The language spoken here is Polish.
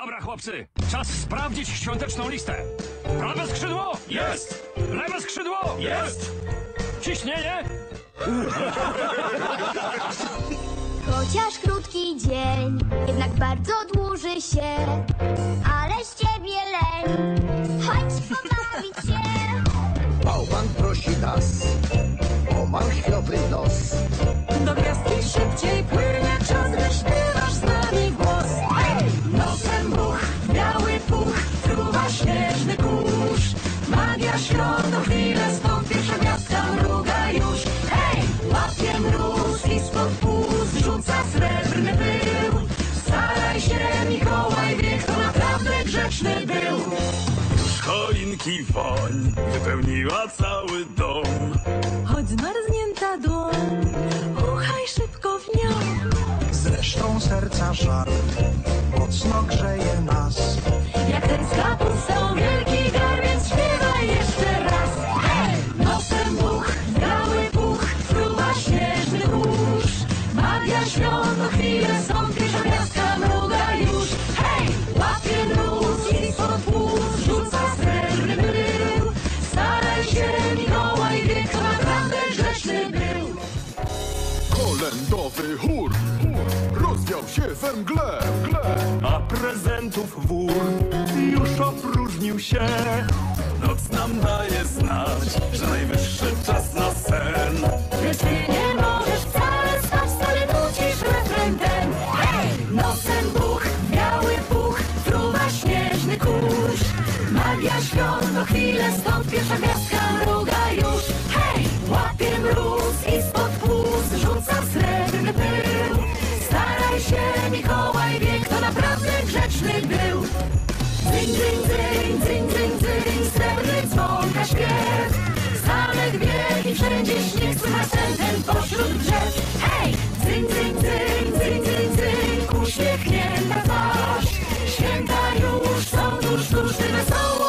Dobra, chłopcy, czas sprawdzić świąteczną listę. Prawe skrzydło? Jest! Lewe skrzydło? Jest! Ciśnienie? Chociaż krótki dzień, jednak bardzo dłuży się, ale z ciebie leń. Chodź pobawić się. Bałwan prosi nas śnieżny kurz. Magia świąt, o chwilę stąd pierwsza gwiazdka mruga już. Hej! Łapie mróz i spod pust rzuca srebrny pył. Staraj się, Mikołaj, wie kto naprawdę grzeczny był. Z choinki woń wypełniła cały dom. Choć zmarznięta dłoń, uchaj szybko w nią. Zresztą serca żar mocno grzeje nas. Magia świąt, o chwilę stąd pierwsza gwiazdka mruga już. Hej! Łapie mróz i spod płuc rzuca srebrny pył. Staraj się, Mikołaj, wie kto naprawdę grzeczny był. Kolędowy chór rozwiał się we mgle, A prezentów wór już opróżnił się. Noc nam daje znać, że najwyższy czas na sen. co chwilę stąd pierwsza gwiazdka mruga już Hej! Łapie mróz i spod płuc rzucam srebrny pył Staraj się Mikołaj, wie kto naprawdę grzeczny był Dzyń, dzyń, dzyń, dzyń, dzyń, dzyń, srebrny dzwonka śpiew Same dwie i wszędzie śnieg słychać ten, ten pośród drzew Hej! Dzyń, dzyń, dzyń, dzyń, dzyń, dzyń, uśmiechnięta twarz Święta już są tuż, tuż, ty wesoło